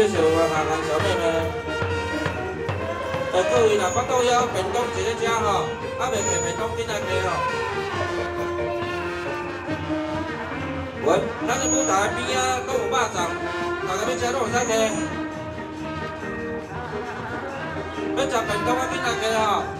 谢谢我们韩寒小妹妹。呃，各位若八到遐便当直接吃吼，啊未摕便当紧来吼。喂，咱这舞台边啊，都有肉粽，大家要吃使。要便当啊，紧来吼。